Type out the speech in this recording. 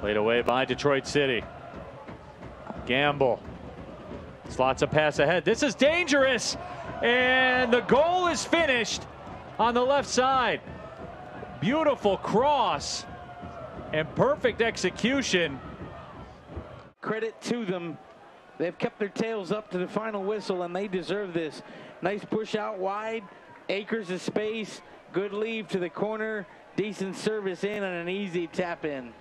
Played away by Detroit City. Gamble. Slots a pass ahead. This is dangerous. And the goal is finished on the left side. Beautiful cross and perfect execution. Credit to them. They've kept their tails up to the final whistle, and they deserve this. Nice push out wide, acres of space, good leave to the corner, decent service in, and an easy tap in.